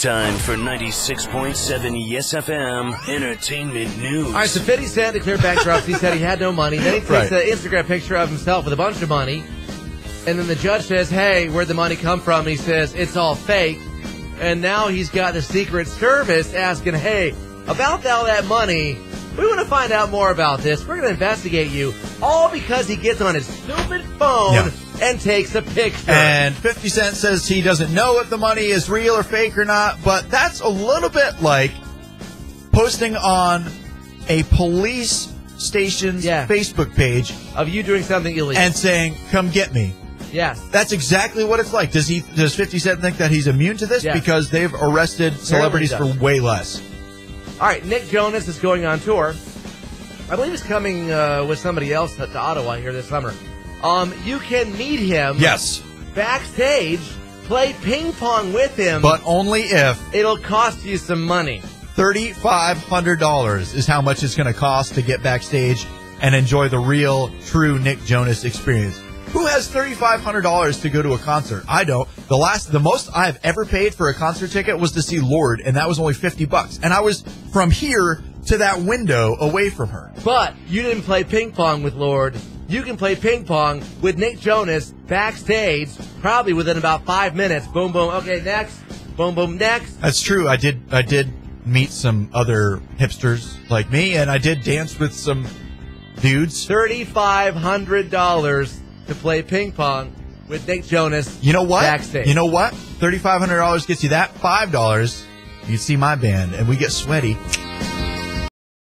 Time for 96.7 Yes FM Entertainment News. All right, so 50 Cent declared bankruptcy, said he had no money. Then he takes Right. an Instagram picture of himself with a bunch of money. And then the judge says, hey, where'd the money come from? He says, it's all fake. And now he's got the Secret Service asking, hey, about all that money, we want to find out more about this. We're going to investigate you. All because he gets on his stupid phone Yeah. and takes a picture. And 50 Cent says he doesn't know if the money is real or fake or not, but that's a little bit like posting on a police station's Yeah. Facebook page of you doing something illegal. and saying, "Come get me." yes. That's exactly what it's like. Does he? Does 50 Cent think that he's immune to this Yeah. because they've arrested celebrities for way less? All right, Nick Jonas is going on tour. I believe he's coming uh, with somebody else to, to Ottawa here this summer. Um, you can meet him Yes, backstage, play ping pong with him, but only if it'll cost you some money. $3,500 is how much it's going to cost to get backstage and enjoy the real, true Nick Jonas experience. Who has $3,500 to go to a concert? I don't. The last, the most I've ever paid for a concert ticket was to see Lorde, and that was only 50 bucks. And I was from here to that window away from her. But you didn't play ping pong with Lorde. You can play ping pong with Nick Jonas backstage, probably within about five minutes. Boom, boom. Okay, next. Boom, boom, next. That's true. I did, I did meet some other hipsters like me, and I did dance with some dudes. $3,500 to play ping pong with Nick Jonas. You know what? Backstage. You know what? $3,500 gets you that. $5, you'd see my band, and we get sweaty.